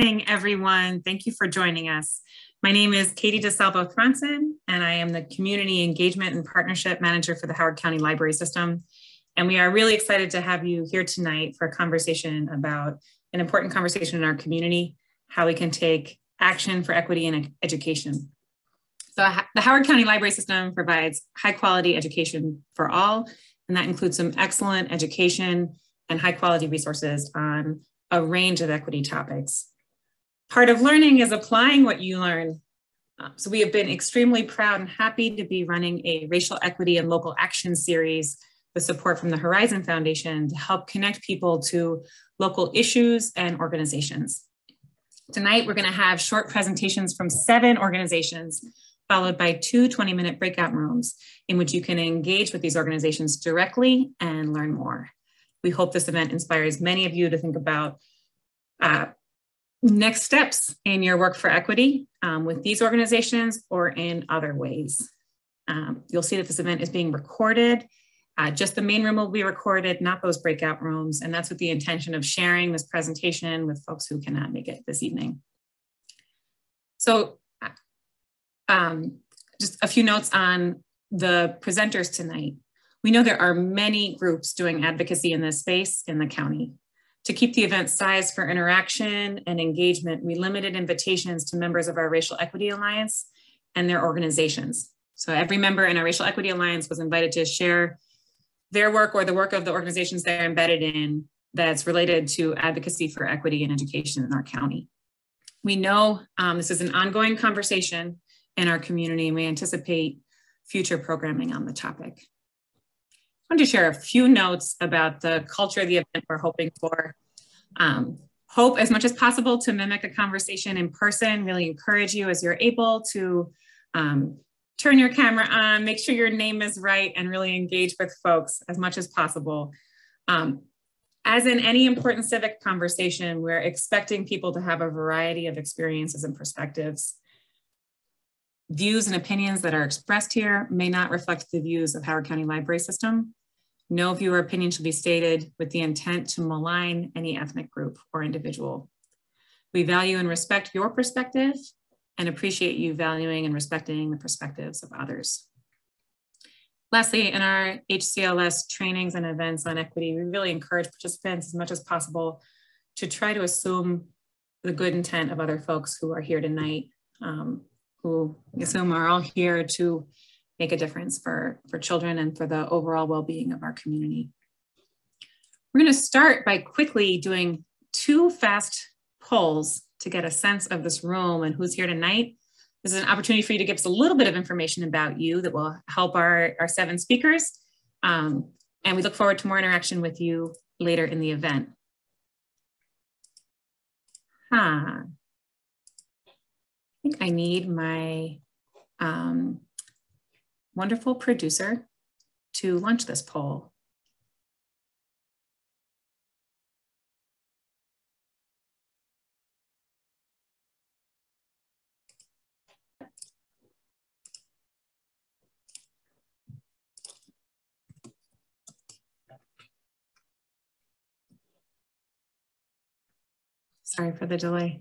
evening, everyone. Thank you for joining us. My name is Katie DeSalvo Thronson, and I am the Community Engagement and Partnership Manager for the Howard County Library System. And we are really excited to have you here tonight for a conversation about an important conversation in our community, how we can take action for equity in education. So the Howard County Library System provides high quality education for all, and that includes some excellent education and high quality resources on a range of equity topics. Part of learning is applying what you learn. Um, so we have been extremely proud and happy to be running a racial equity and local action series with support from the Horizon Foundation to help connect people to local issues and organizations. Tonight, we're gonna have short presentations from seven organizations, followed by two 20 minute breakout rooms in which you can engage with these organizations directly and learn more. We hope this event inspires many of you to think about uh, next steps in your work for equity um, with these organizations or in other ways. Um, you'll see that this event is being recorded. Uh, just the main room will be recorded, not those breakout rooms. And that's with the intention of sharing this presentation with folks who cannot make it this evening. So um, just a few notes on the presenters tonight. We know there are many groups doing advocacy in this space in the county. To keep the event size for interaction and engagement, we limited invitations to members of our Racial Equity Alliance and their organizations. So every member in our Racial Equity Alliance was invited to share their work or the work of the organizations they're embedded in that's related to advocacy for equity and education in our county. We know um, this is an ongoing conversation in our community and we anticipate future programming on the topic. I want to share a few notes about the culture of the event we're hoping for. Um, hope as much as possible to mimic a conversation in person, really encourage you as you're able to um, turn your camera on, make sure your name is right, and really engage with folks as much as possible. Um, as in any important civic conversation, we're expecting people to have a variety of experiences and perspectives. Views and opinions that are expressed here may not reflect the views of Howard County Library System, no viewer opinion should be stated with the intent to malign any ethnic group or individual. We value and respect your perspective and appreciate you valuing and respecting the perspectives of others. Lastly, in our HCLS trainings and events on equity, we really encourage participants as much as possible to try to assume the good intent of other folks who are here tonight, um, who we assume are all here to make a difference for, for children and for the overall well-being of our community. We're gonna start by quickly doing two fast polls to get a sense of this room and who's here tonight. This is an opportunity for you to give us a little bit of information about you that will help our, our seven speakers. Um, and we look forward to more interaction with you later in the event. Huh. I think I need my um, wonderful producer to launch this poll. Sorry for the delay.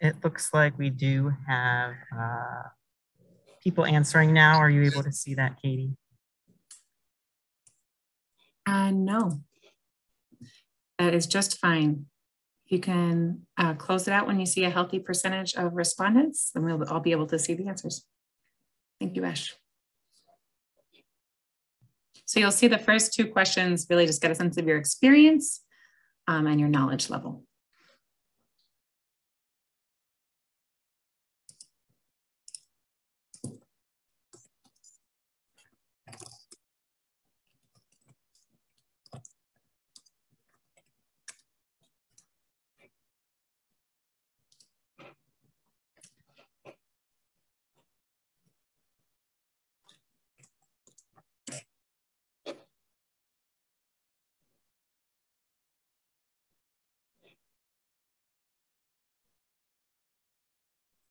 It looks like we do have uh, people answering now. Are you able to see that, Katie? Uh, no, that is just fine. You can uh, close it out when you see a healthy percentage of respondents, and we'll all be able to see the answers. Thank you, Ash. So you'll see the first two questions really just get a sense of your experience um, and your knowledge level.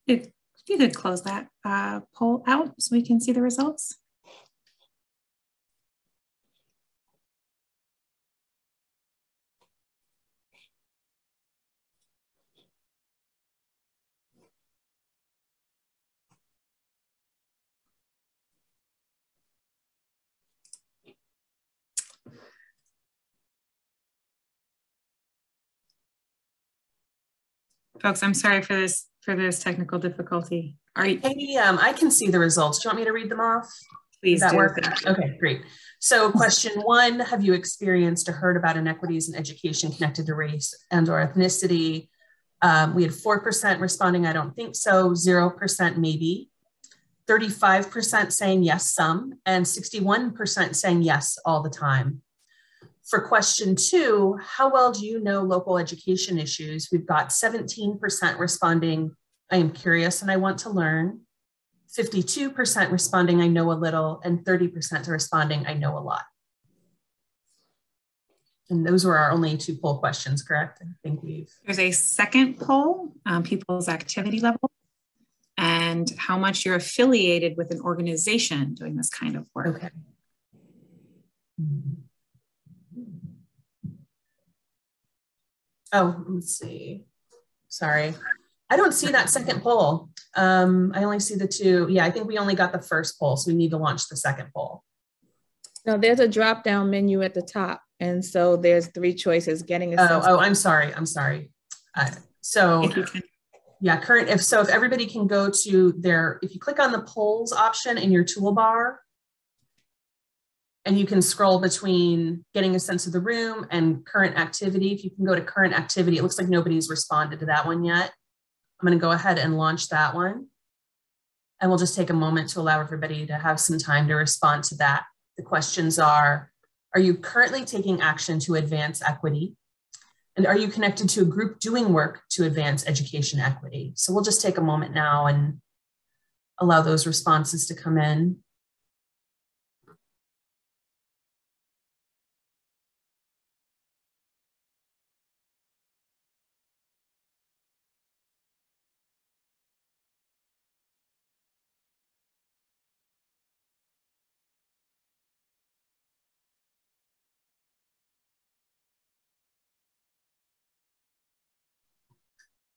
If, you could close that uh, poll out so we can see the results. folks, I'm sorry for this for this technical difficulty. Are you Katie, um, I can see the results. Do you want me to read them off? please Does that do. work? Okay, great. So question one, have you experienced or heard about inequities in education connected to race and or ethnicity? Um, we had 4% responding, I don't think so, 0% maybe, 35% saying yes, some, and 61% saying yes all the time. For question two, how well do you know local education issues? We've got 17% responding, I am curious and I want to learn. 52% responding, I know a little, and 30% responding, I know a lot. And those were our only two poll questions, correct? I think we've. There's a second poll, um, people's activity level, and how much you're affiliated with an organization doing this kind of work. Okay. Oh, let's see. Sorry. I don't see that second poll. Um, I only see the two. Yeah, I think we only got the first poll, so we need to launch the second poll. No, there's a drop down menu at the top. And so there's three choices getting a Oh, oh, I'm sorry. I'm sorry. Uh, so If you can, yeah, current, if so, if everybody can go to their, if you click on the polls option in your toolbar, and you can scroll between getting a sense of the room and current activity. If you can go to current activity, it looks like nobody's responded to that one yet. I'm going to go ahead and launch that one. And we'll just take a moment to allow everybody to have some time to respond to that. The questions are, are you currently taking action to advance equity? And are you connected to a group doing work to advance education equity? So we'll just take a moment now and allow those responses to come in.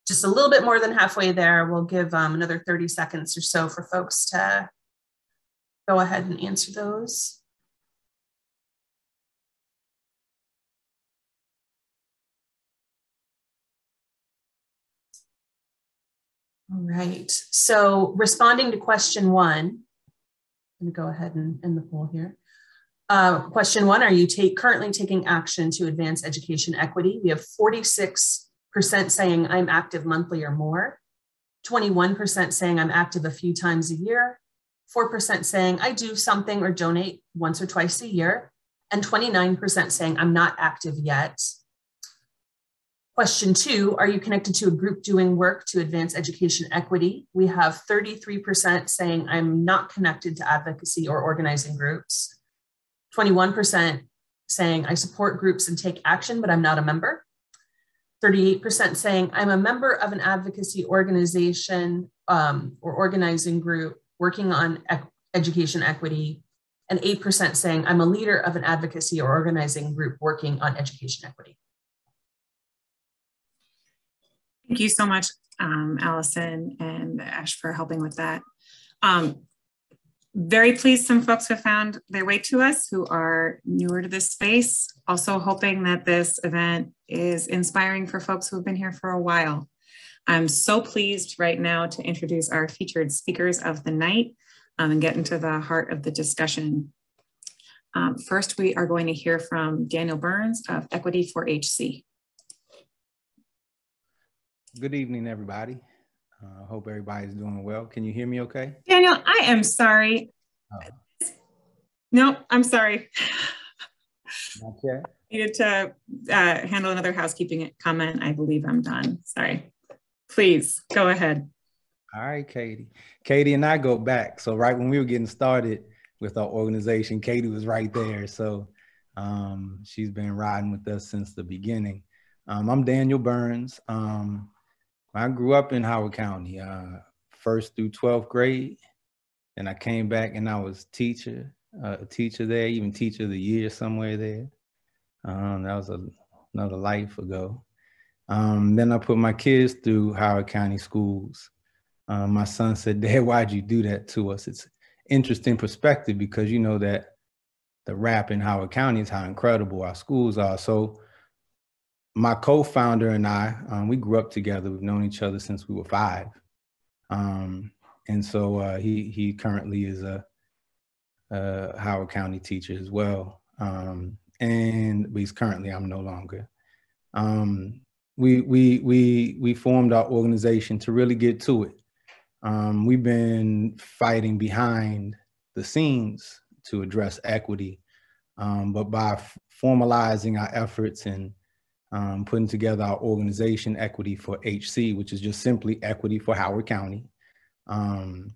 Just a little bit more than halfway there. We'll give um, another 30 seconds or so for folks to go ahead and answer those. All right, so responding to question one, I'm gonna go ahead and end the poll here. Uh, question one, are you take, currently taking action to advance education equity? We have 46 percent saying I'm active monthly or more, 21% saying I'm active a few times a year, 4% saying I do something or donate once or twice a year, and 29% saying I'm not active yet. Question two, are you connected to a group doing work to advance education equity? We have 33% saying I'm not connected to advocacy or organizing groups, 21% saying I support groups and take action, but I'm not a member. 38% saying I'm a member of an advocacy organization um, or organizing group working on education equity, and 8% saying I'm a leader of an advocacy or organizing group working on education equity. thank you so much, um, Allison and Ash for helping with that. Um, very pleased some folks have found their way to us who are newer to this space. Also hoping that this event is inspiring for folks who have been here for a while. I'm so pleased right now to introduce our featured speakers of the night um, and get into the heart of the discussion. Um, first, we are going to hear from Daniel Burns of Equity for HC. Good evening, everybody. I uh, hope everybody's doing well. Can you hear me okay? Daniel, I am sorry. Oh. No, I'm sorry. Okay. Needed to uh, handle another housekeeping comment. I believe I'm done. Sorry. Please go ahead. All right, Katie. Katie and I go back. So right when we were getting started with our organization, Katie was right there. So um, she's been riding with us since the beginning. Um, I'm Daniel Burns. Um, I grew up in Howard County, uh, first through 12th grade. And I came back and I was teacher, uh, a teacher there, even teacher of the year somewhere there. Um, that was a, another life ago. Um, then I put my kids through Howard County schools. Um, my son said, Dad, why'd you do that to us? It's interesting perspective because you know that the rap in Howard County is how incredible our schools are. So my co-founder and I, um, we grew up together. We've known each other since we were five. Um, and so uh, he he currently is a, a, Howard County teacher as well. Um, and he's currently I'm no longer. Um, we we we we formed our organization to really get to it. Um, we've been fighting behind the scenes to address equity, um, but by formalizing our efforts and um, putting together our organization, Equity for HC, which is just simply Equity for Howard County. Um,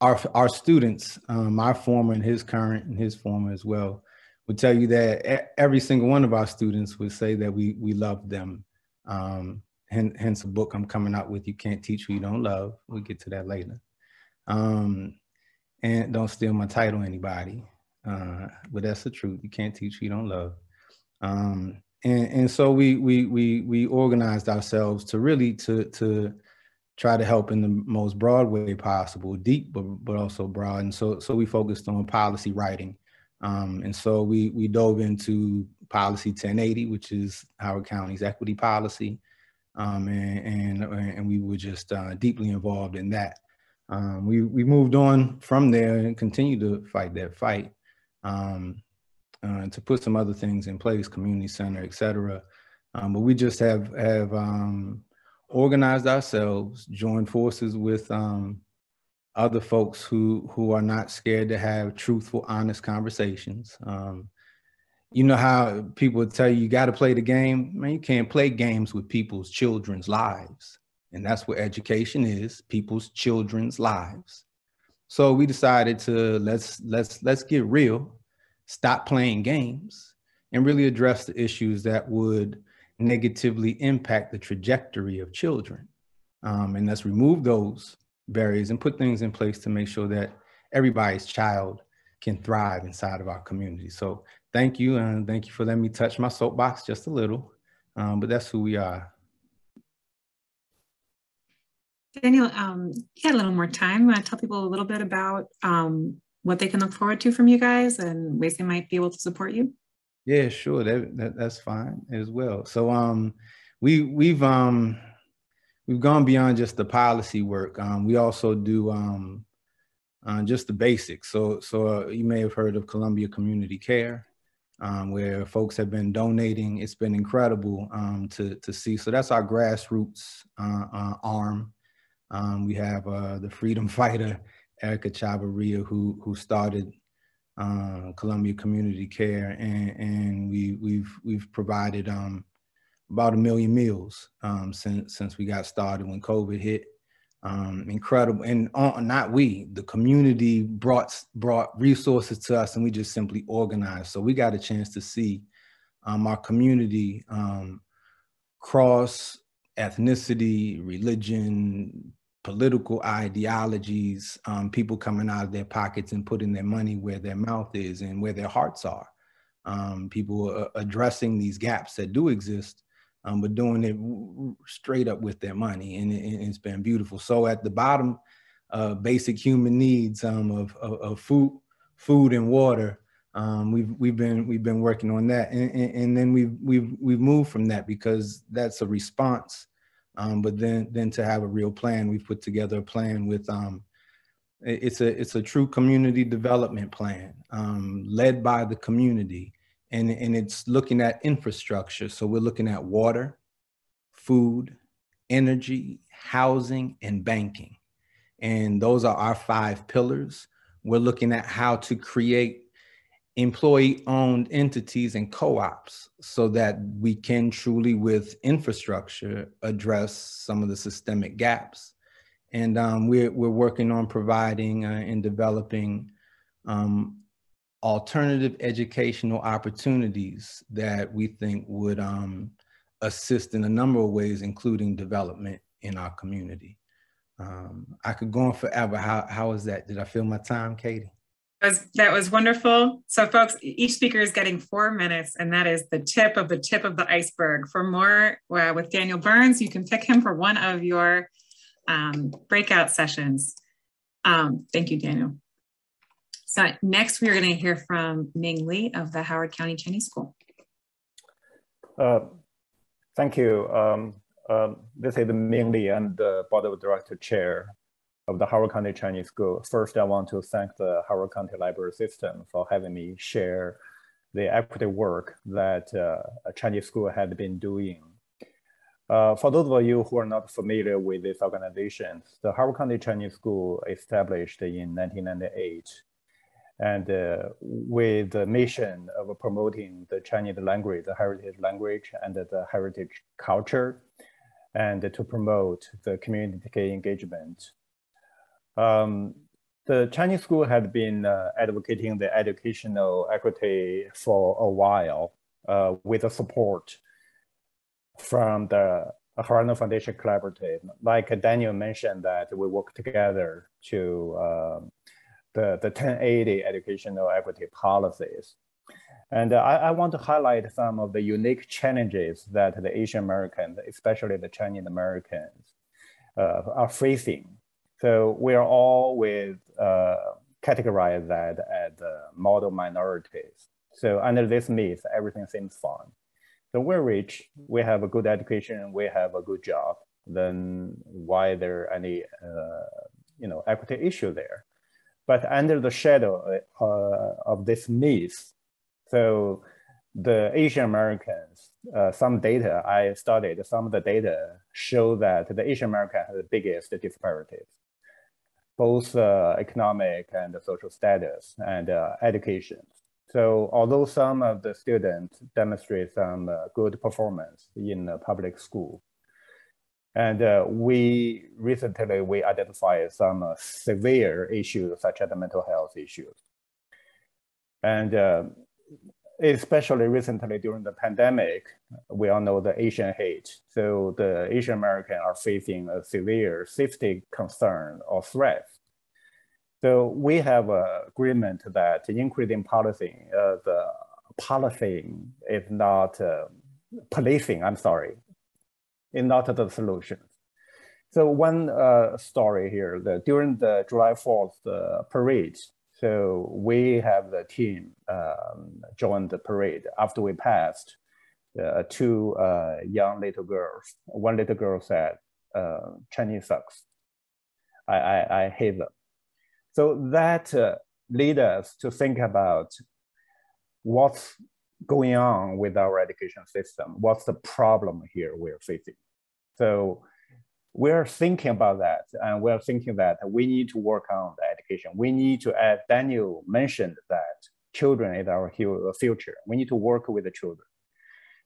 our, our students, um, my former and his current and his former as well, would tell you that every single one of our students would say that we, we love them. Um, hence a book I'm coming out with, You Can't Teach Who You Don't Love. We'll get to that later. Um, and don't steal my title, anybody. Uh, but that's the truth. You can't teach who you don't love. Um, and, and so we we we we organized ourselves to really to to try to help in the most broad way possible, deep but but also broad. And so so we focused on policy writing, um, and so we we dove into policy 1080, which is Howard County's equity policy, um, and, and and we were just uh, deeply involved in that. Um, we we moved on from there and continued to fight that fight. Um, uh, to put some other things in place, community center, et cetera. Um, but we just have have um, organized ourselves, joined forces with um, other folks who who are not scared to have truthful, honest conversations. Um, you know how people tell you you got to play the game. Man, you can't play games with people's children's lives, and that's what education is: people's children's lives. So we decided to let's let's let's get real stop playing games and really address the issues that would negatively impact the trajectory of children. Um, and let's remove those barriers and put things in place to make sure that everybody's child can thrive inside of our community. So thank you, and thank you for letting me touch my soapbox just a little, um, but that's who we are. Daniel, um, you had a little more time. To tell people a little bit about um, what they can look forward to from you guys and ways they might be able to support you? Yeah, sure. That, that that's fine as well. So um we we've um we've gone beyond just the policy work. Um we also do um uh, just the basics. So so uh, you may have heard of Columbia Community Care. Um, where folks have been donating. It's been incredible um, to, to see. So that's our grassroots uh, uh, arm. Um, we have uh, the Freedom Fighter Erica Chavarria, who who started uh, Columbia Community Care, and, and we we've we've provided um, about a million meals um, since since we got started when COVID hit. Um, incredible, and uh, not we, the community brought brought resources to us, and we just simply organized. So we got a chance to see um, our community um, cross ethnicity, religion, political ideologies, um, people coming out of their pockets and putting their money where their mouth is and where their hearts are. Um, people addressing these gaps that do exist, um, but doing it straight up with their money, and, it, has been beautiful. So at the bottom, uh, basic human needs um, of, of, of, food, food and water. Um, we've we've been we've been working on that, and, and, and then we've we've we've moved from that because that's a response um, but then then to have a real plan, we've put together a plan with um, it's a it's a true community development plan um, led by the community, and and it's looking at infrastructure. So we're looking at water, food, energy, housing, and banking, and those are our five pillars. We're looking at how to create employee owned entities and co-ops so that we can truly with infrastructure address some of the systemic gaps. And um, we're, we're working on providing uh, and developing um, alternative educational opportunities that we think would um, assist in a number of ways including development in our community. Um, i could go on forever. How, how is that? Did i fill my time katie was, that was wonderful. So, folks, each speaker is getting four minutes, and that is the tip of the tip of the iceberg. For more uh, with Daniel Burns, you can pick him for one of your um, breakout sessions. Um, thank you, Daniel. So, next, we are going to hear from Ming Lee of the Howard County Chinese School. Uh, Thank you. Um, um, this is Ming Li. I'm the board of director chair of the Howard County Chinese School. First, I want to thank the Howard County Library System for having me share the equity work that uh, a Chinese school had been doing. Uh, for those of you who are not familiar with this organization, the Howard County Chinese School established in 1998 and uh, with the mission of promoting the Chinese language, the heritage language and the heritage culture, and to promote the community engagement um, the Chinese school had been uh, advocating the educational equity for a while uh, with the support from the Horizon Foundation Collaborative. Like Daniel mentioned that we work together to uh, the, the 1080 educational equity policies. And uh, I, I, want to highlight some of the unique challenges that the Asian Americans, especially the Chinese Americans, uh, are facing so we are all with uh, categorized that as uh, model minorities. So under this myth, everything seems fine. So we're rich, we have a good education, we have a good job. Then why there any uh, you know equity issue there? But under the shadow uh, of this myth, so the Asian Americans, uh, some data I studied, some of the data show that the Asian American has the biggest disparities both uh, economic and social status and uh, education. So although some of the students demonstrate some uh, good performance in the public school, and uh, we recently we identified some uh, severe issues such as the mental health issues. And uh, especially recently during the pandemic, we all know the Asian hate. So the Asian American are facing a severe safety concern or threat. So we have an agreement that increasing policy, uh, the policing is not uh, policing, I'm sorry, is not the solution. So one uh, story here, that during the July 4th uh, parade, so we have the team um, join the parade after we passed uh, two uh, young little girls. One little girl said, uh, Chinese sucks. I, I, I hate them. So that uh, lead us to think about what's going on with our education system. What's the problem here we're facing? So we're thinking about that and we're thinking that we need to work on the education. We need to, as Daniel mentioned that children is our future. We need to work with the children.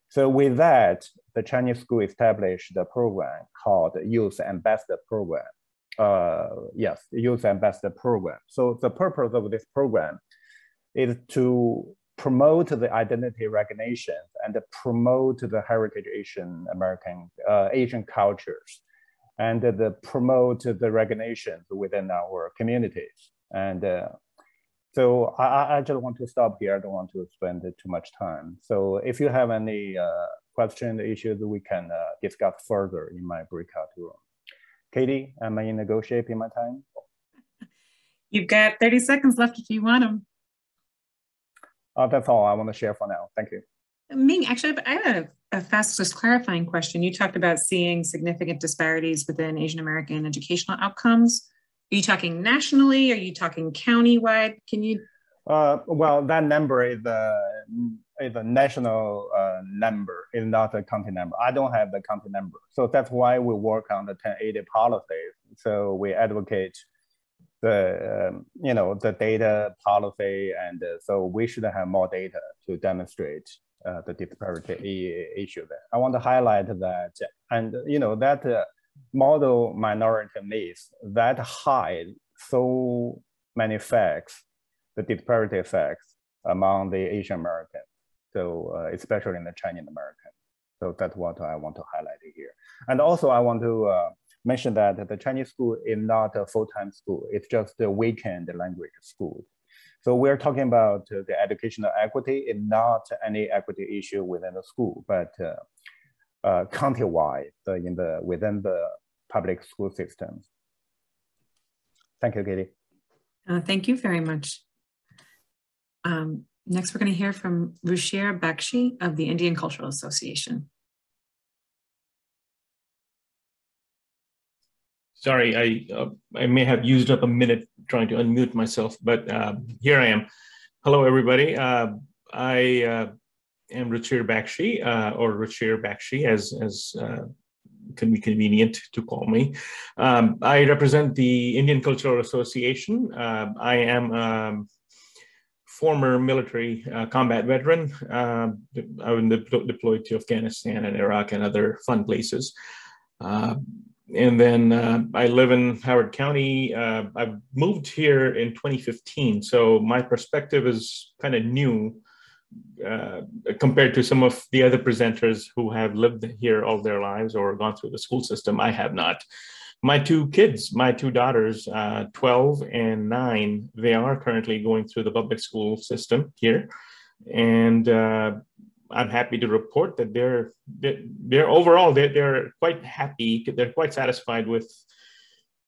So with that, the Chinese school established a program called Youth Ambassador Program. Uh, yes, Youth Ambassador Program. So the purpose of this program is to promote the identity recognition and promote the heritage Asian American, uh, Asian cultures and the promote the recognition within our communities. And uh, so I, I, just want to stop here. I don't want to spend too much time. So if you have any uh, question, issues, we can uh, discuss further in my breakout room. Katie, am I in a go shape in my time? You've got 30 seconds left if you want them. Uh, that's all I want to share for now. Thank you. Ming, actually, I have a, fast, just clarifying question. You talked about seeing significant disparities within Asian American educational outcomes. Are you talking nationally? Are you talking countywide? Can you? Uh, well, that number is a, is a national uh, number, is not a county number. I don't have the county number. So that's why we work on the 1080 policies. So we advocate the um, you know the data policy and uh, so we should have more data to demonstrate uh, the disparity issue there. I want to highlight that, and you know that uh, model minority myth that hide so many facts, the disparity effects among the Asian American, so uh, especially in the Chinese American. So that's what I want to highlight here. And also I want to uh, mention that the Chinese school is not a full-time school. It's just a weekend language school. So we're talking about uh, the educational equity and not any equity issue within the school, but uh, uh, county-wide in the within the public school systems. Thank you, Katie. Uh, thank you very much. Um, next, we're going to hear from Ruchir Bakshi of the Indian Cultural Association. Sorry, I uh, I may have used up a minute trying to unmute myself, but uh, here I am. Hello, everybody. Uh, I uh, am Ruchir Bakshi, uh, or Ruchir Bakshi, as as uh, can be convenient to call me. Um, I represent the Indian Cultural Association. I am. Um, former military uh, combat veteran. Uh, I've been de- deployed to Afghanistan and Iraq and other fun places. Uh, and then uh, I live in Howard County. Uh, I've moved here in 2015, so my perspective is kind of new uh, compared to some of the other presenters who have lived here all their lives or gone through the school system. I have not my two kids, my two daughters, uh, 12 and 9, they are currently going through the public school system here. And uh, I'm happy to report that they're, they're, they're overall, they're, they're quite happy, they're quite satisfied with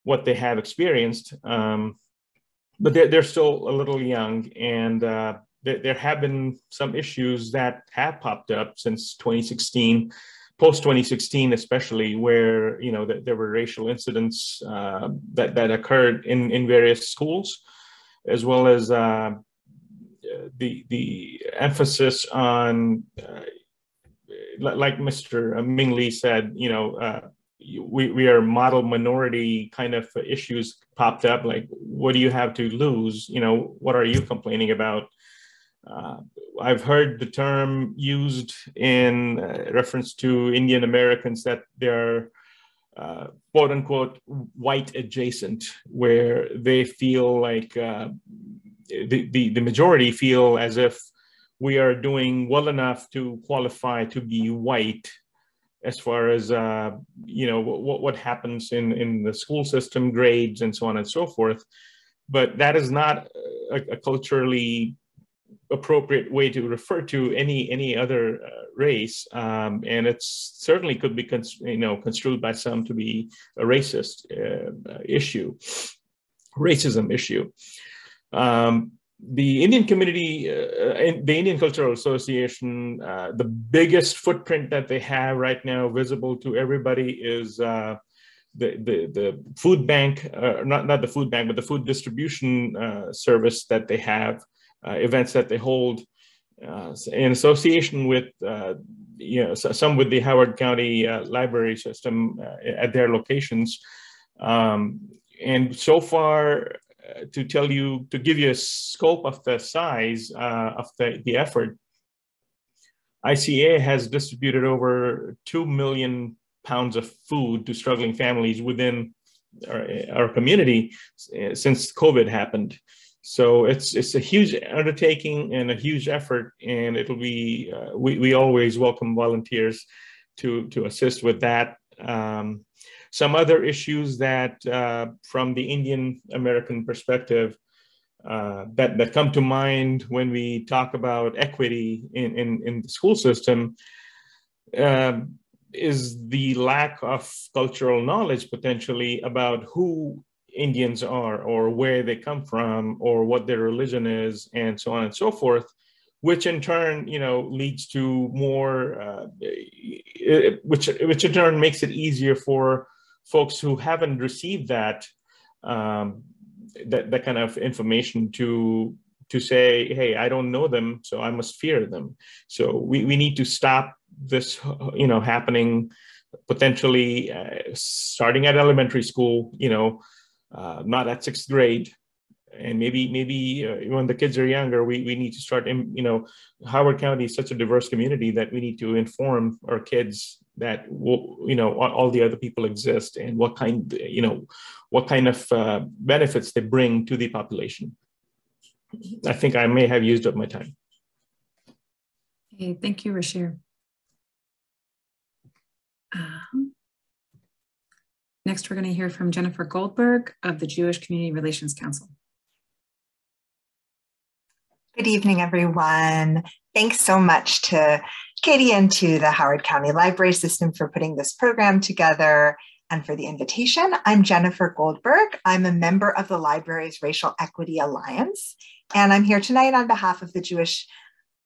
what they have experienced. Um, but they're, they're still a little young and uh, there, there have been some issues that have popped up since 2016 post 2016 especially where you know that there were racial incidents uh, that that occurred in in various schools as well as uh, the the emphasis on uh, like Mr. Ming Lee said you know uh, we, we are model minority kind of issues popped up like what do you have to lose you know what are you complaining about uh, I've heard the term used in uh, reference to Indian Americans that they're uh, quote unquote white adjacent, where they feel like uh, the, the, majority feel as if we are doing well enough to qualify to be white as far as uh, you know what, what happens in, in the school system grades and so on and so forth but that is not a, a culturally appropriate way to refer to any any other uh, race, um, and it certainly could be you know construed by some to be a racist uh, issue, racism issue. Um, the Indian community, uh, the Indian Cultural Association, uh, the biggest footprint that they have right now, visible to everybody, is uh, the, the, the food bank, uh, not, not the food bank, but the food distribution uh, service that they have uh, events that they hold uh, in association with, uh, you know, some with the Howard County library system at their locations. Um, and so far, to tell you, to give you a scope of the size of the, the effort, ICA has distributed over 2 million pounds of food to struggling families within our, our community since COVID happened. So it's it's a huge undertaking and a huge effort, and it'll be uh, we we always welcome volunteers to to assist with that. Um, some other issues that uh, from the Indian American perspective uh, that that come to mind when we talk about equity in in, in the school system. Um, is the lack of cultural knowledge potentially about who Indians are or where they come from or what their religion is and so on and so forth which in turn you know leads to more uh, which which in turn makes it easier for folks who haven't received that um, that, that kind of information to to say hey i don't know them so i must fear them. So we, we need to stop this you know happening potentially uh, starting at elementary school you know uh, not at sixth grade. And maybe maybe uh, when the kids are younger we, we need to start in you know howard county is such a diverse community that we need to inform our kids that you know all the other people exist and what kind you know what kind of uh, benefits they bring to the population i think i may have used up my time okay thank you Ruchir um, Next, we're going to hear from Jennifer Goldberg of the Jewish Community Relations Council. Good evening, everyone. Thanks so much to Katie and to the Howard County Library System for putting this program together and for the invitation. I'm Jennifer Goldberg. I'm a member of the library's Racial Equity Alliance, and I'm here tonight on behalf of the Jewish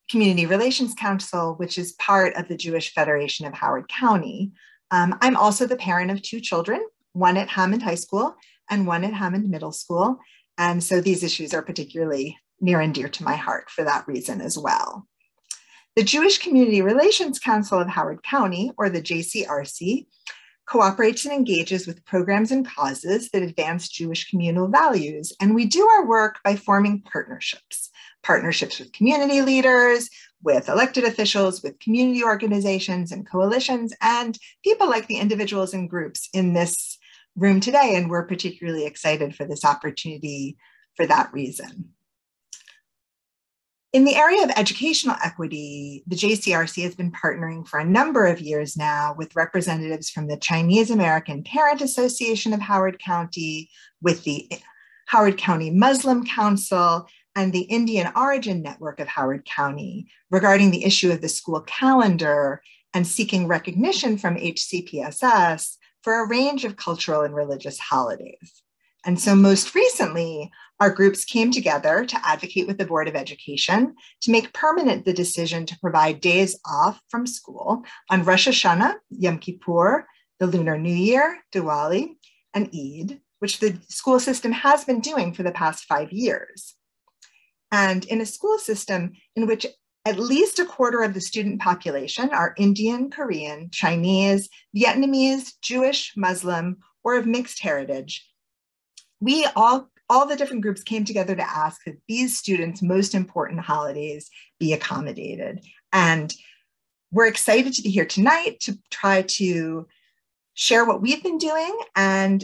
Community Relations Council, which is part of the Jewish Federation of Howard County. Um, I'm also the parent of two children, one at Hammond High School and one at Hammond Middle School. And so these issues are particularly near and dear to my heart for that reason as well. The Jewish Community Relations Council of Howard County, or the JCRC, cooperates and engages with programs and causes that advance Jewish communal values. And we do our work by forming partnerships, partnerships with community leaders, with elected officials, with community organizations and coalitions, and people like the individuals and groups in this room today. And we're particularly excited for this opportunity for that reason. In the area of educational equity, the JCRC has been partnering for a number of years now with representatives from the Chinese American Parent Association of Howard County, with the Howard County Muslim Council, and the Indian Origin Network of Howard County regarding the issue of the school calendar and seeking recognition from HCPSS for a range of cultural and religious holidays. And so, most recently, our groups came together to advocate with the Board of Education to make permanent the decision to provide days off from school on Rosh Hashanah, Yom Kippur, the Lunar New Year, Diwali, and Eid, which the school system has been doing for the past five years. And in a school system in which at least a quarter of the student population are Indian, Korean, Chinese, Vietnamese, Jewish, Muslim, or of mixed heritage, we all all the different groups came together to ask that these students' most important holidays be accommodated. And we're excited to be here tonight to try to share what we've been doing and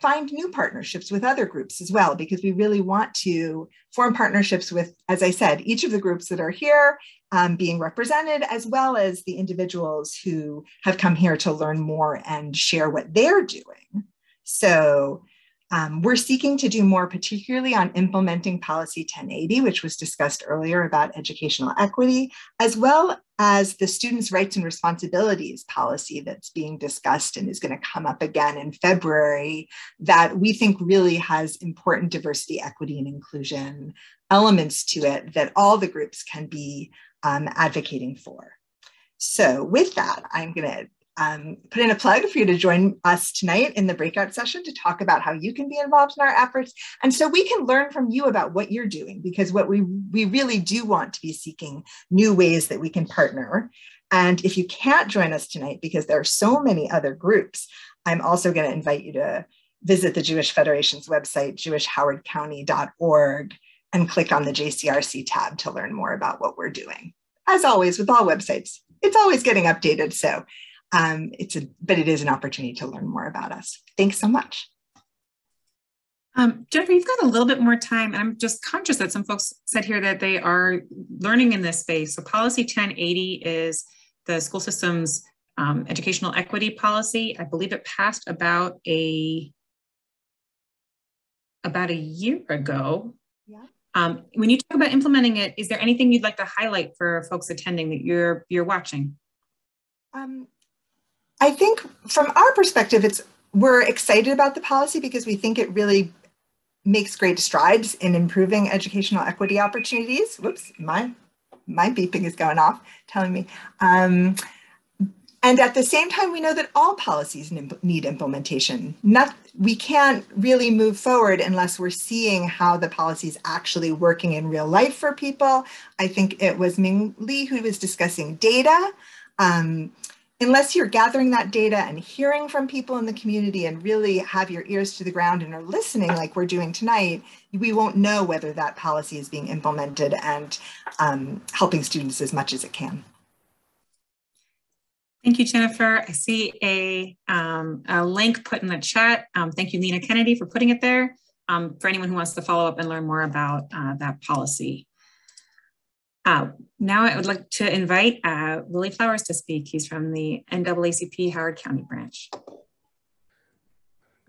find new partnerships with other groups as well, because we really want to form partnerships with, as I said, each of the groups that are here um, being represented, as well as the individuals who have come here to learn more and share what they're doing. So um, we're seeking to do more, particularly on implementing Policy 1080, which was discussed earlier about educational equity, as well as the Students' Rights and Responsibilities policy that's being discussed and is going to come up again in February, that we think really has important diversity, equity, and inclusion elements to it that all the groups can be um, advocating for. So, with that, I'm going to um, put in a plug for you to join us tonight in the breakout session to talk about how you can be involved in our efforts. And so we can learn from you about what you're doing because what we, we really do want to be seeking new ways that we can partner. And if you can't join us tonight because there are so many other groups, I'm also going to invite you to visit the Jewish Federation's website, jewishhowardcounty.org, and click on the JCRC tab to learn more about what we're doing. As always, with all websites, it's always getting updated. So um, it's a, but it is an opportunity to learn more about us. Thanks so much. Um, Jennifer, you've got a little bit more time. And I'm just conscious that some folks said here that they are learning in this space. So policy 1080 is the school system's um, educational equity policy. I believe it passed about a about a year ago. Yeah. Um, when you talk about implementing it, is there anything you'd like to highlight for folks attending that you're you're watching? Um, I think from our perspective, it's we're excited about the policy because we think it really makes great strides in improving educational equity opportunities. Whoops, my my beeping is going off, telling me. Um, and at the same time, we know that all policies need implementation. Not, we can't really move forward unless we're seeing how the policy is actually working in real life for people. I think it was Ming Lee who was discussing data. Um, unless you're gathering that data and hearing from people in the community and really have your ears to the ground and are listening like we're doing tonight, we won't know whether that policy is being implemented and um, helping students as much as it can. Thank you, Jennifer. I see a, um, a link put in the chat. Um, thank you, Lena Kennedy, for putting it there um, for anyone who wants to follow up and learn more about uh, that policy. Uh, now I would like to invite uh, Willie Flowers to speak. He's from the NAACP Howard County branch.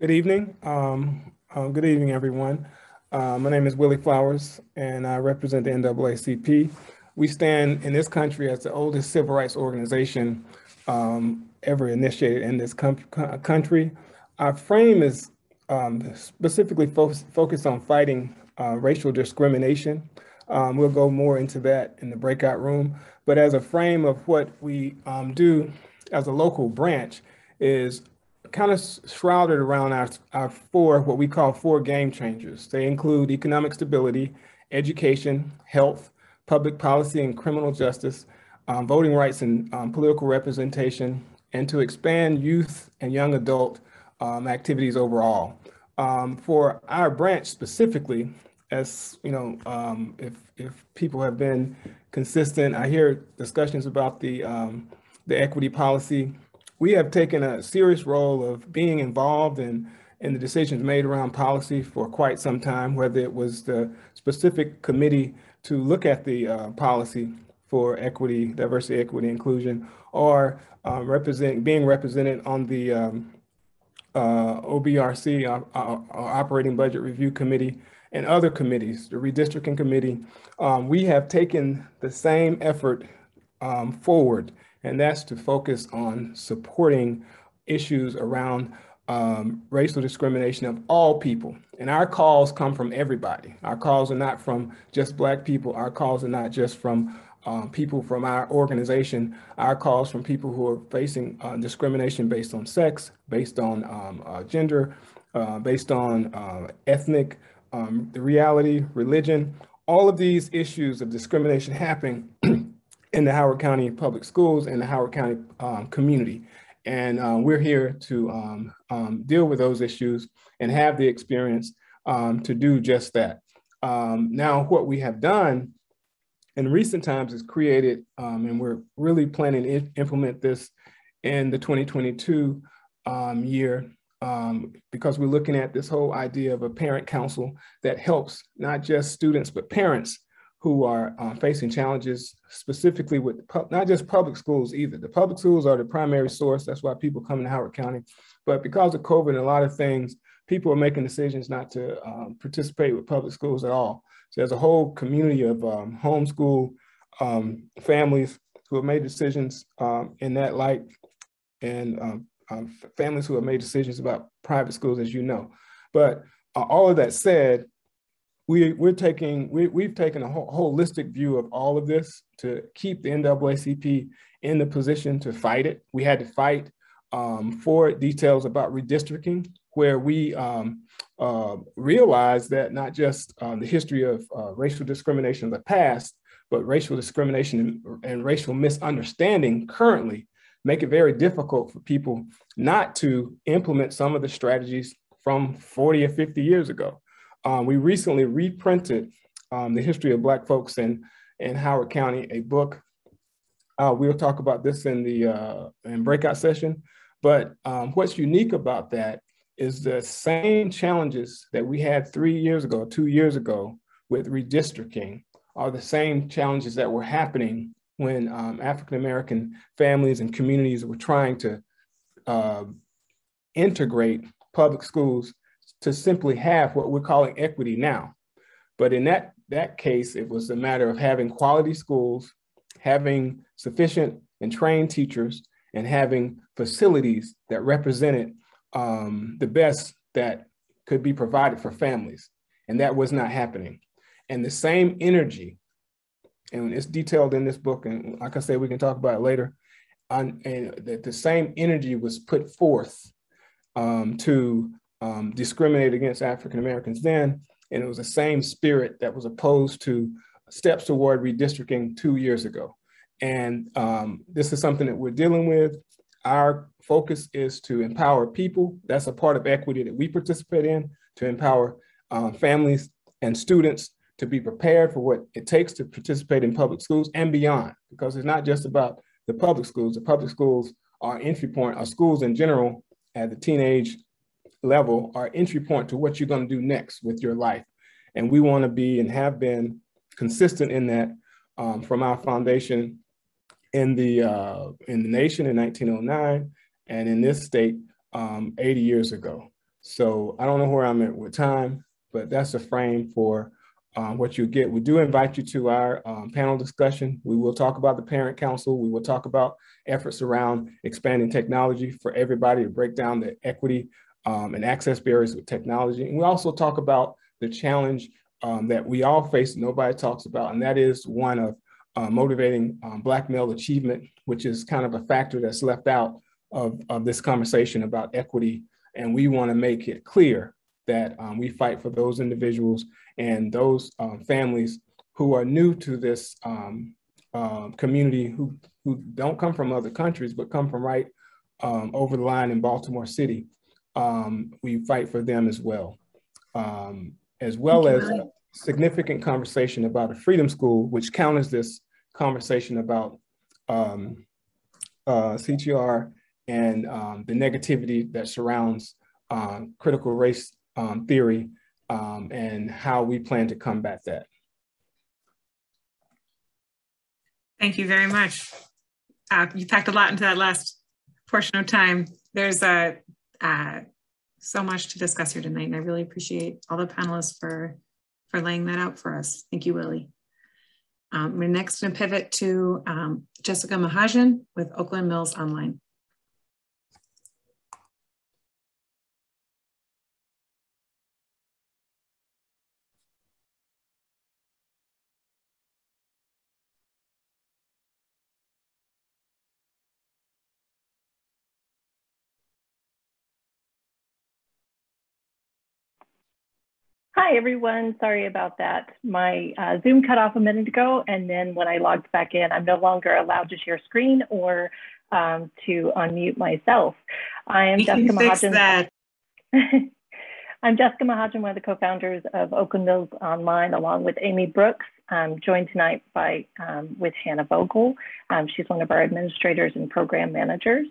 Good evening. Um, uh, good evening, everyone. Uh, my name is Willie Flowers, and I represent the NAACP. We stand in this country as the oldest civil rights organization um, ever initiated in this country. Our frame is um, specifically fo focused on fighting uh, racial discrimination um, we'll go more into that in the breakout room. But as a frame of what we um, do as a local branch is kind of shrouded around our, our four, what we call four game changers. They include economic stability, education, health, public policy and criminal justice, um, voting rights and um, political representation, and to expand youth and young adult um, activities overall. Um, for our branch specifically, as you know, um, if if people have been consistent, I hear discussions about the um, the equity policy. We have taken a serious role of being involved in in the decisions made around policy for quite some time, whether it was the specific committee to look at the uh, policy for equity, diversity, equity, inclusion, or uh, represent being represented on the um, uh, OBRC, uh, uh, Operating Budget Review Committee, and other committees, the redistricting committee. Um, we have taken the same effort um, forward, and that's to focus on supporting issues around um, racial discrimination of all people. And our calls come from everybody. Our calls are not from just Black people. Our calls are not just from um, people from our organization, our calls from people who are facing uh, discrimination based on sex, based on um, uh, gender, uh, based on uh, ethnic, um, the reality, religion, all of these issues of discrimination happening in the Howard County Public Schools and the Howard County um, community. And uh, we're here to um, um, deal with those issues and have the experience to do just that. now, what we have done in recent times is created, um, and we're really planning to implement this in the 2022 um, year um, because we're looking at this whole idea of a parent council that helps not just students, but parents who are uh, facing challenges specifically with not just public schools either. The public schools are the primary source. That's why people come to Howard County. But because of COVID and a lot of things, people are making decisions not to um, participate with public schools at all. So there's a whole community of um, homeschool um, families who have made decisions um, in that light and families who have made decisions about private schools, as you know. But uh, all of that said, we, we're taking, we, we've taken a ho holistic view of all of this to keep the NAACP in the position to fight it. We had to fight um, for details about redistricting, where we um, uh, realize that not just um, the history of uh, racial discrimination in the past, but racial discrimination and, and, racial misunderstanding currently make it very difficult for people not to implement some of the strategies from 40 or 50 years ago. Um, we recently reprinted um, the history of Black folks in, in Howard County, a book. Uh, we'll talk about this in the uh, in breakout session, but um, what's unique about that is the same challenges that we had three years ago, two years ago with redistricting are the same challenges that were happening when um, African American families and communities were trying to uh, integrate public schools to simply have what we're calling equity now. But in that, that case, it was a matter of having quality schools, having sufficient and trained teachers, and having facilities that represented um, the best that could be provided for families. And that was not happening. And the same energy, and it's detailed in this book, and like I said, we can talk about it later, and the, the same energy was put forth um, to um, discriminate against African Americans then, and it was the same spirit that was opposed to steps toward redistricting two years ago. And um, this is something that we're dealing with. Our focus is to empower people. That's a part of equity that we participate in, to empower um, families and students to be prepared for what it takes to participate in public schools and beyond, because it's not just about the public schools. The public schools are entry point, our schools in general at the teenage level are entry point to what you're gonna do next with your life. And we wanna be and have been consistent in that um, from our foundation in the, uh, in the nation in 1909 and in this state um, 80 years ago. So I don't know where I'm at with time, but that's a frame for um, what you get. We do invite you to our um, panel discussion. We will talk about the Parent Council. We will talk about efforts around expanding technology for everybody to break down the equity um, and access barriers with technology. And we also talk about the challenge um, that we all face, nobody talks about, and that is one of uh, motivating um, Black male achievement, which is kind of a factor that's left out of, of this conversation about equity. And we want to make it clear that um, we fight for those individuals and those um, families who are new to this um, um, community who, who don't come from other countries, but come from right um, over the line in Baltimore City. Um, we fight for them as well. Um, as well as a significant conversation about a freedom school, which counters this conversation about um, uh, CTR and um, the negativity that surrounds um, critical race um, theory um, and how we plan to combat that. Thank you very much. Uh, you packed a lot into that last portion of time. There's a uh, so much to discuss here tonight, and I really appreciate all the panelists for for laying that out for us. Thank you, Willie. Um, we're next going to pivot to um, Jessica Mahajan with Oakland Mills Online. Hi, everyone. Sorry about that. My uh, Zoom cut off a minute ago, and then when I logged back in, I'm no longer allowed to share screen or um, to unmute myself. I am Jessica Mahajan. I'm Jessica Mahajan, one of the co-founders of Oakland Mills Online, along with Amy Brooks. I'm joined tonight by um, with Hannah Vogel. Um, she's one of our administrators and program managers.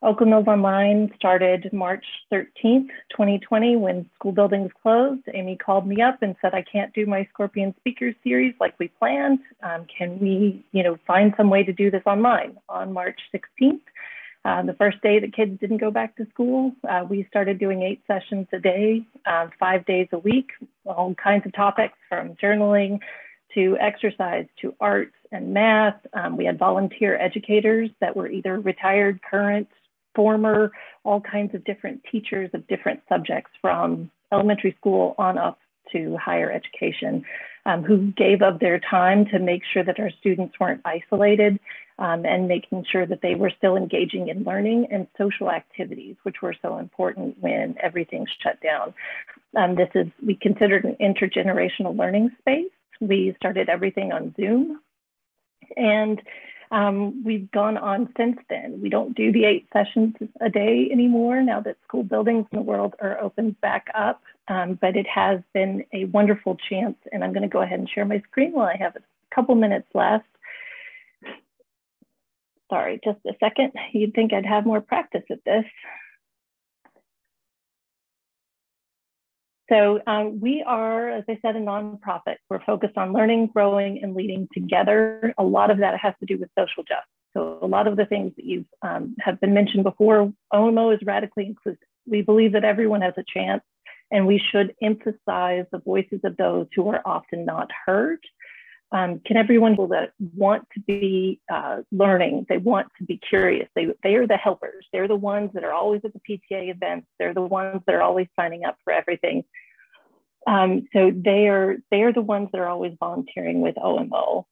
Mills Online started March 13th, 2020, when school buildings closed. Amy called me up and said, I can't do my Scorpion Speaker Series like we planned. Um, can we, you know, find some way to do this online? On March 16th, uh, the first day that kids didn't go back to school, uh, we started doing eight sessions a day, uh, five days a week, all kinds of topics from journaling to exercise to arts and math. Um, we had volunteer educators that were either retired, current, former, all kinds of different teachers of different subjects from elementary school on up to higher education um, who gave of their time to make sure that our students weren't isolated um, and making sure that they were still engaging in learning and social activities, which were so important when everything shut down. Um, this is, we considered an intergenerational learning space. We started everything on Zoom. And um, we've gone on since then. We don't do the eight sessions a day anymore now that school buildings in the world are opened back up, um, but it has been a wonderful chance. And I'm going to go ahead and share my screen while I have a couple minutes left. Sorry, just a second. You'd think I'd have more practice at this. So um, we are, as I said, a nonprofit. We're focused on learning, growing, and leading together. A lot of that has to do with social justice. So a lot of the things that you um, have been mentioned before, OMO is radically inclusive. We believe that everyone has a chance, and we should emphasize the voices of those who are often not heard. Um, can everyone that want to be uh, learning, they want to be curious, they, they are the helpers. They're the ones that are always at the PTA events. They're the ones that are always signing up for everything. Um, so they are, they are the ones that are always volunteering with OMO.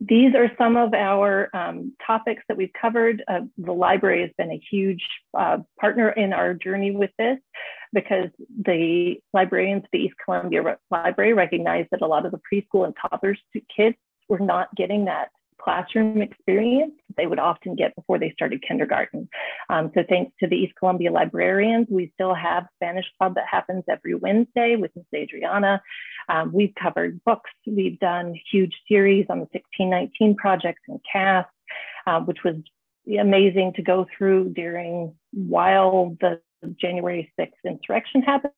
These are some of our um, topics that we've covered. Uh, the library has been a huge uh, partner in our journey with this because the librarians at the East Columbia Library recognized that a lot of the preschool and toddlers kids were not getting that classroom experience they would often get before they started kindergarten. Um, so thanks to the East Columbia librarians, we still have Spanish Club that happens every Wednesday with Miss Adriana. Um, we've covered books. We've done huge series on the 1619 projects and Caste, um, which was amazing to go through during while the January 6th insurrection happened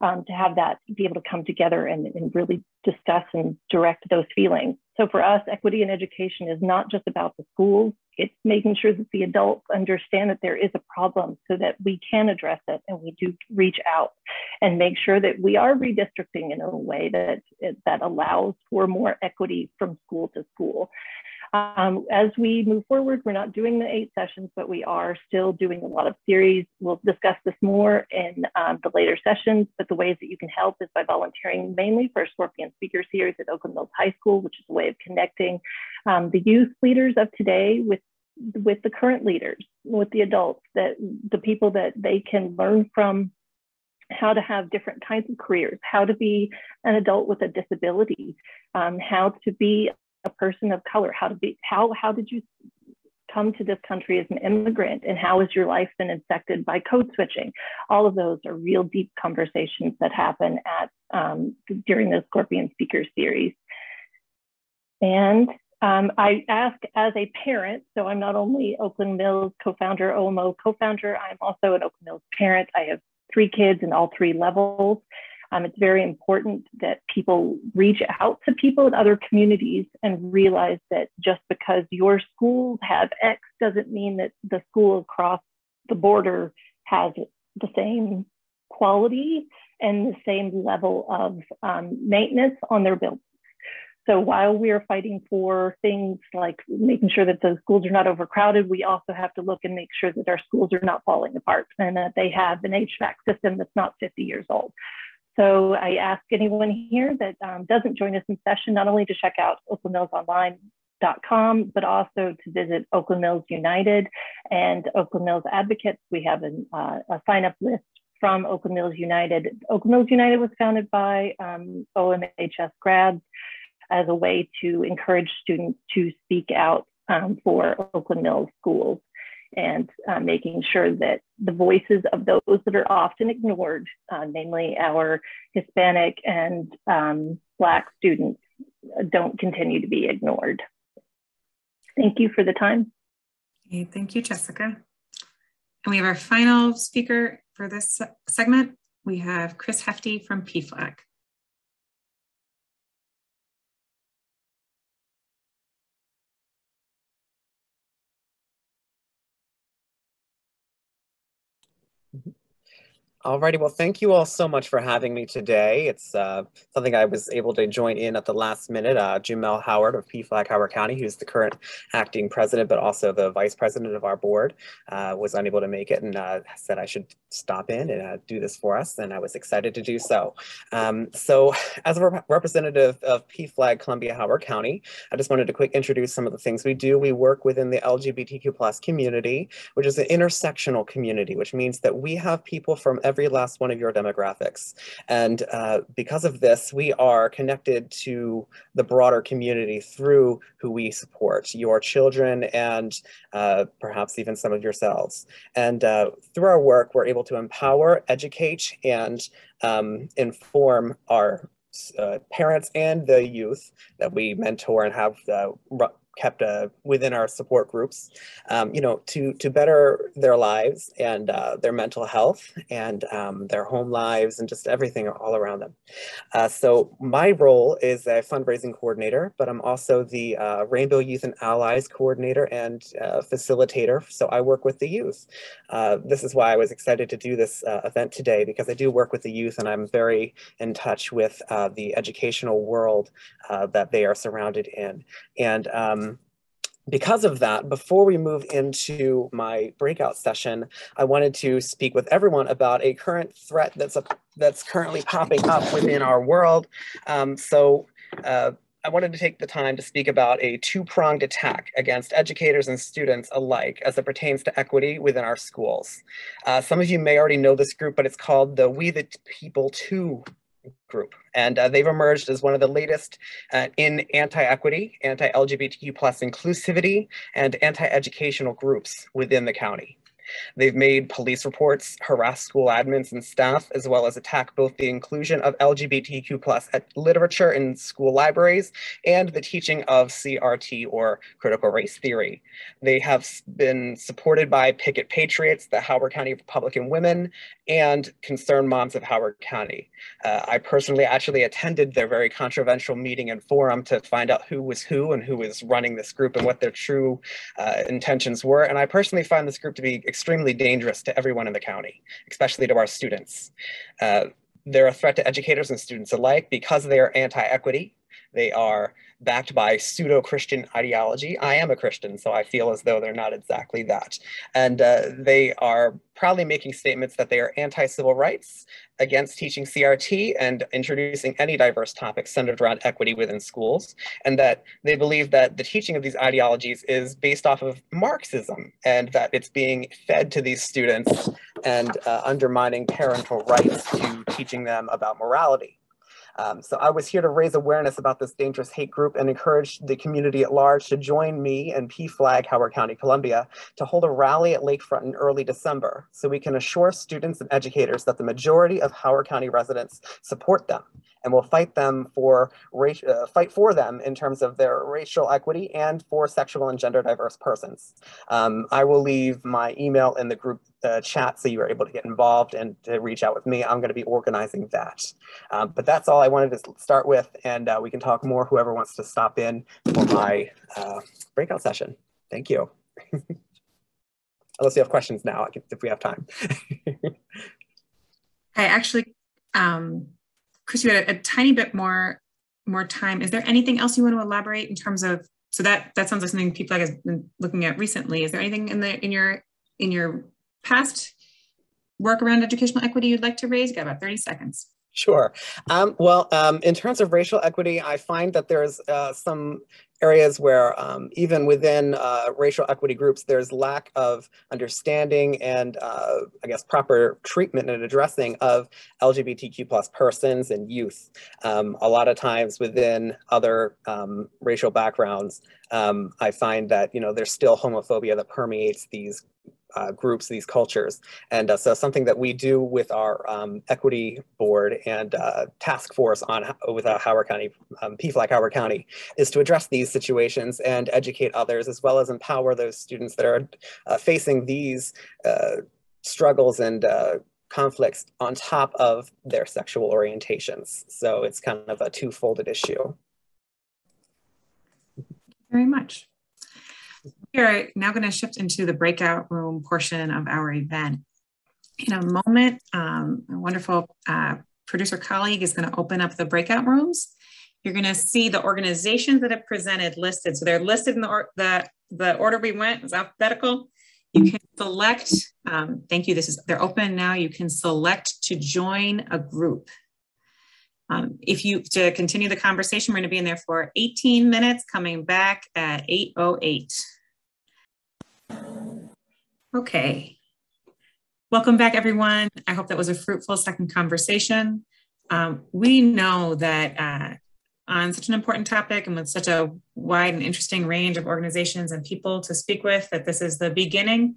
um, to have that be able to come together and, and, really discuss and direct those feelings. So for us, equity in education is not just about the schools, it's making sure that the adults understand that there is a problem so that we can address it and we do reach out and make sure that we are redistricting in a way that, that allows for more equity from school to school. Um, as we move forward, we're not doing the eight sessions, but we are still doing a lot of series. We'll discuss this more in um, the later sessions, but the ways that you can help is by volunteering mainly for a Scorpion Speaker Series at Oakland Mills High School, which is a way of connecting um, the youth leaders of today with with the current leaders, with the adults, that the people that they can learn from how to have different kinds of careers, how to be an adult with a disability, um, how to be a person of color, how to be, how, how did you come to this country as an immigrant and how has your life been infected by code switching? All of those are real deep conversations that happen at um, during the Scorpion Speaker Series. And um, I ask as a parent, so I'm not only Oakland Mills co-founder, OMO co-founder, I'm also an Oakland Mills parent. I have three kids in all three levels. Um, it's very important that people reach out to people in other communities and realize that just because your schools have X doesn't mean that the school across the border has the same quality and the same level of um, maintenance on their buildings. So while we are fighting for things like making sure that the schools are not overcrowded, we also have to look and make sure that our schools are not falling apart and that they have an HVAC system that's not 50 years old. So I ask anyone here that um, doesn't join us in session, not only to check out oaklandmillsonline.com, but also to visit Oakland Mills United and Oakland Mills Advocates. We have an, uh, a sign up list from Oakland Mills United. Oakland Mills United was founded by um, OMHS grads as a way to encourage students to speak out um, for Oakland Mills schools and uh, making sure that the voices of those that are often ignored, uh, namely our Hispanic and um, Black students, don't continue to be ignored. Thank you for the time. Okay, thank you, Jessica. And we have our final speaker for this segment. We have Chris Hefty from PFLAG. Alrighty, well, thank you all so much for having me today. It's uh, something I was able to join in at the last minute. Uh, Jamel Howard of PFLAG Howard County, who's the current acting president, but also the vice president of our board, uh, was unable to make it and uh, said I should stop in and uh, do this for us, and I was excited to do so. Um, so as a rep representative of PFLAG Columbia Howard County, I just wanted to quick introduce some of the things we do. We work within the LGBTQ plus community, which is an intersectional community, which means that we have people from every last one of your demographics. And uh, because of this, we are connected to the broader community through who we support, your children and uh, perhaps even some of yourselves. And uh, through our work, we're able to empower, educate, and um, inform our uh, parents and the youth that we mentor and have uh, kept uh, within our support groups, um, you know, to to better their lives and uh, their mental health and um, their home lives and just everything all around them. Uh, so my role is a fundraising coordinator, but I'm also the uh, Rainbow Youth and Allies coordinator and uh, facilitator. So I work with the youth. Uh, this is why I was excited to do this event today because I do work with the youth and I'm very in touch with the educational world that they are surrounded in. And um, because of that, before we move into my breakout session, I wanted to speak with everyone about a current threat that's a, that's currently popping up within our world. Um, so uh, I wanted to take the time to speak about a two-pronged attack against educators and students alike as it pertains to equity within our schools. Uh, some of you may already know this group, but it's called the We the People 2 group. And uh, they've emerged as one of the latest uh, in anti-equity, anti-LGBTQ plus inclusivity, and anti-educational groups within the county. They've made police reports, harassed school admins and staff, as well as attack both the inclusion of LGBTQ plus literature in school libraries and the teaching of CRT or critical race theory. They have been supported by Picket Patriots, the Howard County Republican Women, and Concerned Moms of Howard County. Uh, I personally actually attended their very controversial meeting and forum to find out who was who and who was running this group and what their true uh, intentions were. And I personally find this group to be extremely dangerous to everyone in the county, especially to our students. Uh, they're a threat to educators and students alike because they are anti-equity They are backed by pseudo Christian ideology. I am a Christian, so I feel as though they're not exactly that. And uh, they are proudly making statements that they are anti civil rights, against teaching CRT, and introducing any diverse topics centered around equity within schools. And that they believe that the teaching of these ideologies is based off of Marxism and that it's being fed to these students and uh, undermining parental rights to teaching them about morality. Um, so I was here to raise awareness about this dangerous hate group and encourage the community at large to join me and PFLAG Howard County, Columbia to hold a rally at Lakefront in early December so we can assure students and educators that the majority of Howard County residents support them and will fight them for uh, fight for them in terms of their racial equity and for sexual and gender diverse persons. Um, I will leave my email in the group uh, chat so you are able to get involved and to reach out with me. I'm going to be organizing that. Um, but that's all I wanted to start with, and uh, we can talk more. Whoever wants to stop in for my uh, breakout session. Thank you. Unless you have questions now, if we have time. I actually um, Chris, you had a, a tiny bit more more time. Is there anything else you want to elaborate in terms of? So that that sounds like something people have been looking at recently. Is there anything in the in your in your past work around educational equity you'd like to raise? You got about thirty seconds. Sure. Um, well, um, in terms of racial equity, I find that there's uh, some areas where um, even within uh, racial equity groups, there's lack of understanding and uh, I guess proper treatment and addressing of LGBTQ plus persons and youth. Um, a lot of times within other um, racial backgrounds, um, I find that, you know, there's still homophobia that permeates these uh, groups, these cultures. And uh, so something that we do with our um, equity board and uh, task force on with uh, Howard County, um, PFLAG Howard County, is to address these situations and educate others as well as empower those students that are uh, facing these uh, struggles and conflicts on top of their sexual orientations. So it's kind of a two-folded issue. Very much. We are now going to shift into the breakout room portion of our event. In a moment, um, a wonderful uh, producer colleague is going to open up the breakout rooms. You're going to see the organizations that have presented listed. So they're listed in the, or the, the order we went, alphabetical. You can select, um, thank you, this is, they're open now. You can select to join a group. Um, if you, to continue the conversation, we're gonna be in there for 18 minutes, coming back at 8.08. Okay. Welcome back, everyone. I hope that was a fruitful second conversation. Um, we know that uh, on such an important topic and with such a wide and interesting range of organizations and people to speak with, that this is the beginning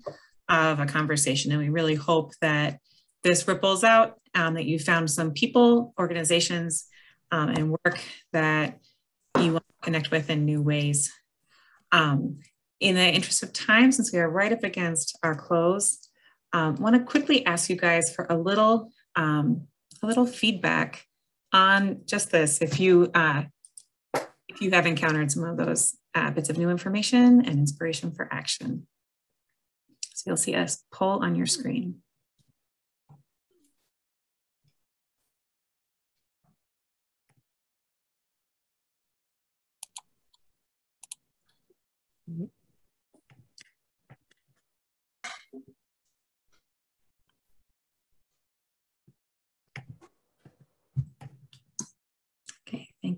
of a conversation. And we really hope that this ripples out, um, that you found some people, organizations, um, and work that you want to connect with in new ways. Um, in the interest of time, since we are right up against our close, um, want to quickly ask you guys for a little, um, a little feedback on just this. If you, uh, if you have encountered some of those uh, bits of new information and inspiration for action. So you'll see a poll on your screen. Mm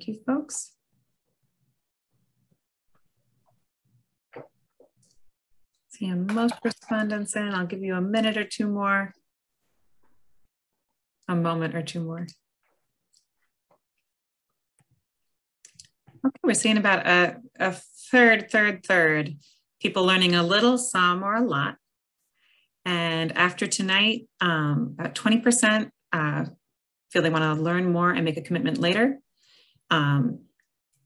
Thank you, folks. Seeing most respondents in, I'll give you a minute or two more, a moment or two more. Okay, we're seeing about a, a third, third, third. People learning a little, some, or a lot. And after tonight, um, about 20% uh, feel they want to learn more and make a commitment later. Um,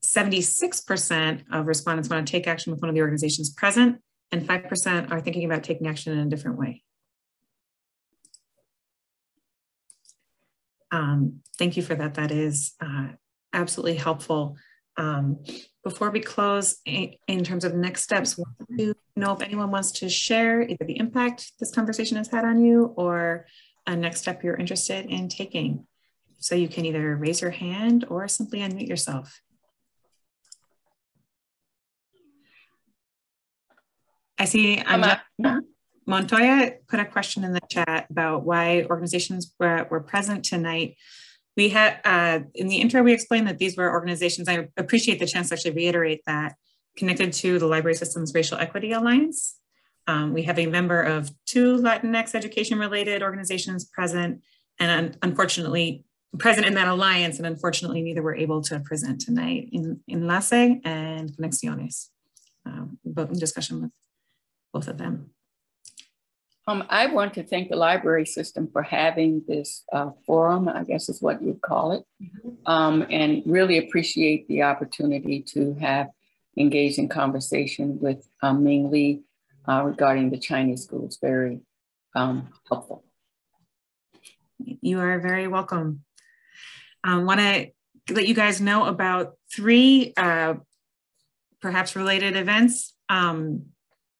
76% of respondents want to take action with one of the organizations present, and 5% are thinking about taking action in a different way. Um, thank you for that. That is uh, absolutely helpful. Um, before we close, in terms of next steps, to know if anyone wants to share either the impact this conversation has had on you or a next step you're interested in taking. So you can either raise your hand or simply unmute yourself. I see um, Montoya put a question in the chat about why organizations were, were present tonight. We had uh, in the intro we explained that these were organizations. I appreciate the chance to actually reiterate that connected to the Library Systems Racial Equity Alliance. Um, we have a member of two Latinx education related organizations present, and un unfortunately, present in that alliance, and unfortunately, neither were able to present tonight in Enlace and Conexiones, um, both in discussion with both of them. Um, I want to thank the library system for having this uh, forum, I guess is what you'd call it, mm-hmm. um, and really appreciate the opportunity to have engaged in conversation with um, Ming Li uh, regarding the Chinese schools. Very um, helpful. You are very welcome. I um, want to let you guys know about three uh, perhaps related events. Um,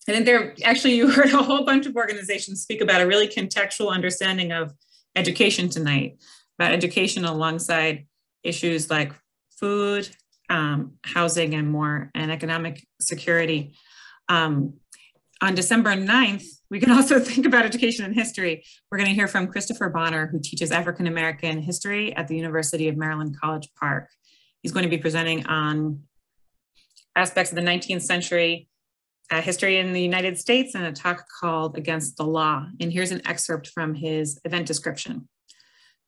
and then there actually you heard a whole bunch of organizations speak about a really contextual understanding of education tonight, about education alongside issues like food, um, housing, and more, and economic security. Um, on December 9th, we can also think about education and history. We're going to hear from Christopher Bonner, who teaches African American history at the University of Maryland College Park. He's going to be presenting on aspects of the 19th century uh, history in the United States and a talk called Against the Law. And here's an excerpt from his event description.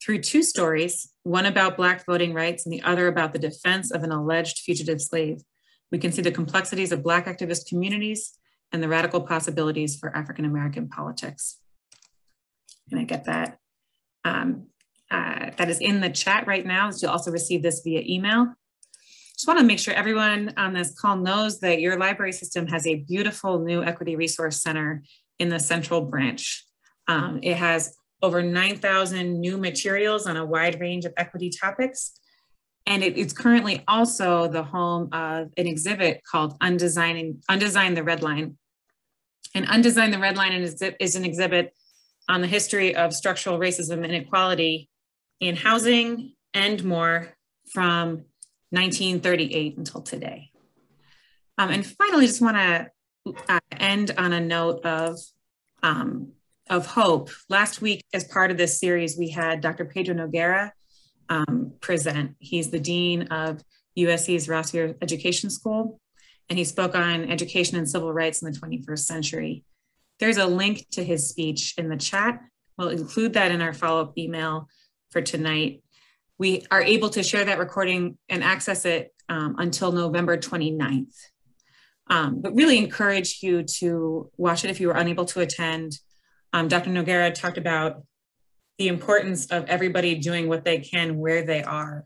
Through two stories, one about Black voting rights and the other about the defense of an alleged fugitive slave, we can see the complexities of Black activist communities and the radical possibilities for African American politics. Can I get that? Um, uh, that is in the chat right now. You'll also receive this via email. Just want to make sure everyone on this call knows that your library system has a beautiful new Equity Resource Center in the central branch. Um, it has over 9,000 new materials on a wide range of equity topics. And it is currently also the home of an exhibit called Undesigning, Undesign the Red Line. And Undesign the Red Line is, is an exhibit on the history of structural racism and inequality in housing and more from 1938 until today. Um, and finally, just want to uh, end on a note of, um, of hope. Last week, as part of this series, we had Dr. Pedro Noguera, um, present. He's the dean of USC's Rossier Education School, and he spoke on education and civil rights in the 21st century. There's a link to his speech in the chat. We'll include that in our follow-up email for tonight. We are able to share that recording and access it um, until November 29th. Um, but really encourage you to watch it if you were unable to attend. Um, Dr. Noguera talked about the importance of everybody doing what they can where they are.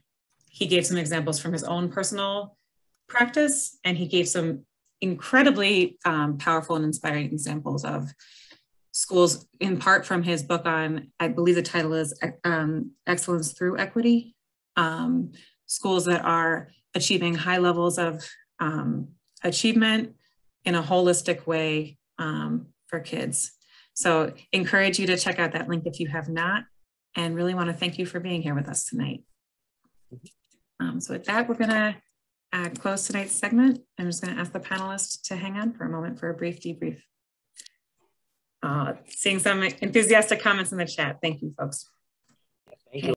He gave some examples from his own personal practice, and he gave some incredibly um, powerful and inspiring examples of schools, in part from his book on, I believe the title is um, Excellence Through Equity, um, schools that are achieving high levels of um, achievement in a holistic way um, for kids. So encourage you to check out that link if you have not, and really want to thank you for being here with us tonight. Um, so with that, we're gonna uh, close tonight's segment. I'm just gonna ask the panelists to hang on for a moment for a brief debrief. Uh, seeing some enthusiastic comments in the chat. Thank you, folks.